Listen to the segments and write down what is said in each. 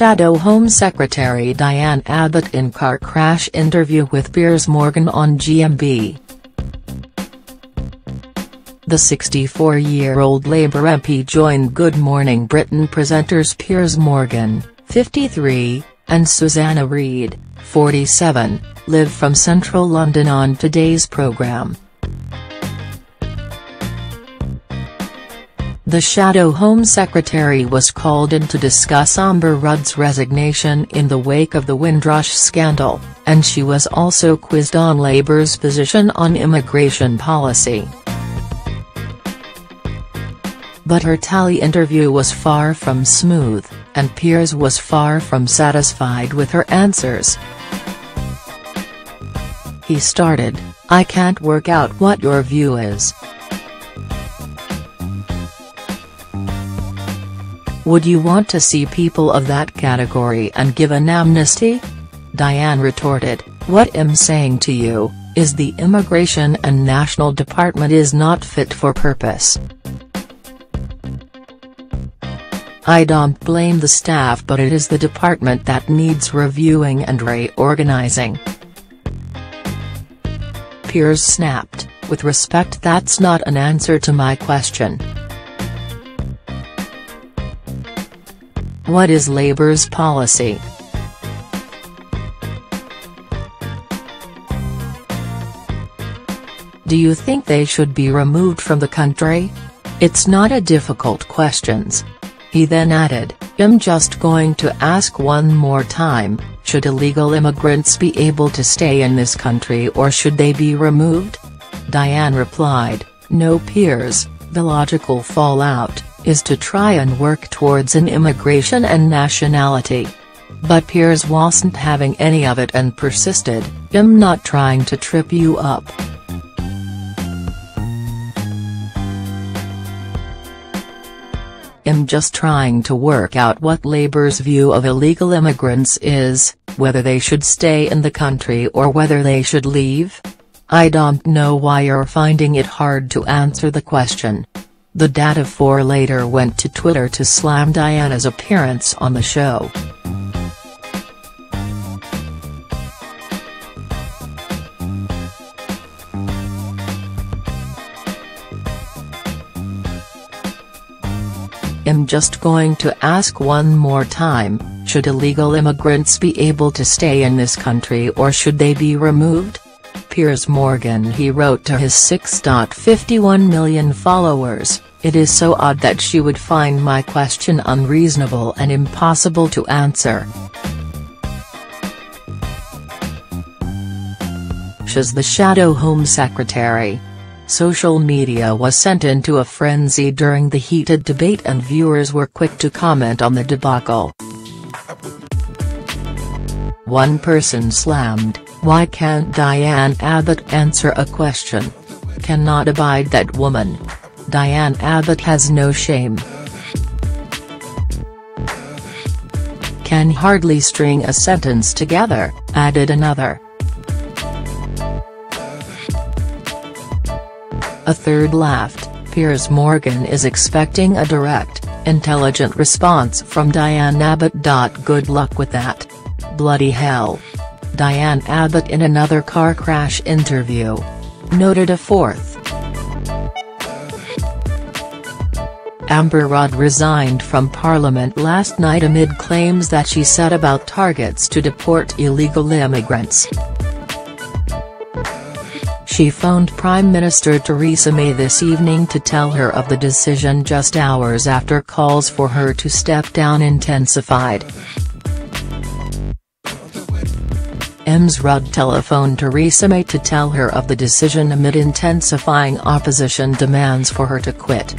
Shadow Home Secretary Diane Abbott in car crash interview with Piers Morgan on GMB. The 64-year-old Labour MP joined Good Morning Britain presenters Piers Morgan, 53, and Susanna Reid, 47, live from central London on today's programme. The Shadow Home Secretary was called in to discuss Amber Rudd's resignation in the wake of the Windrush scandal, and she was also quizzed on Labour's position on immigration policy. But her tally interview was far from smooth, and Piers was far from satisfied with her answers. He started, I can't work out what your view is. Would you want to see people of that category and give an amnesty? Diane retorted, what I'm saying to you, is the Immigration and National Department is not fit for purpose. I don't blame the staff but it is the department that needs reviewing and reorganizing. Piers snapped, with respect that's not an answer to my question. What is Labour's policy? Do you think they should be removed from the country? It's not a difficult questions. He then added, I'm just going to ask one more time, should illegal immigrants be able to stay in this country or should they be removed? Diane replied, no Piers, the logical fallout, is to try and work towards an immigration and nationality. But Piers wasn't having any of it and persisted, I'm not trying to trip you up. I'm just trying to work out what Labour's view of illegal immigrants is, whether they should stay in the country or whether they should leave. I don't know why you're finding it hard to answer the question. The Data 4 later went to Twitter to slam Diana's appearance on the show. I'm just going to ask one more time, should illegal immigrants be able to stay in this country or should they be removed? Piers Morgan he wrote to his 6.51 million followers, it is so odd that she would find my question unreasonable and impossible to answer. She's the Shadow Home Secretary. Social media was sent into a frenzy during the heated debate and viewers were quick to comment on the debacle. One person slammed, why can't Diane Abbott answer a question? Cannot abide that woman. Diane Abbott has no shame. Can hardly string a sentence together, added another. A third laughed, Piers Morgan is expecting a direct, intelligent response from Diane Abbott. Good luck with that. Bloody hell. Diane Abbott in another car crash interview. Noted a fourth. Amber Rudd resigned from Parliament last night amid claims that she set about targets to deport illegal immigrants. She phoned Prime Minister Theresa May this evening to tell her of the decision just hours after calls for her to step down intensified. Ms Rudd telephoned Theresa May to tell her of the decision amid intensifying opposition demands for her to quit.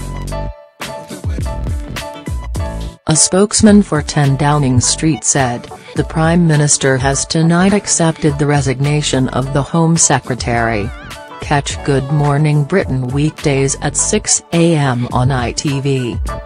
A spokesman for 10 Downing Street said, the Prime Minister has tonight accepted the resignation of the Home Secretary. Catch Good Morning Britain weekdays at 6 am on ITV.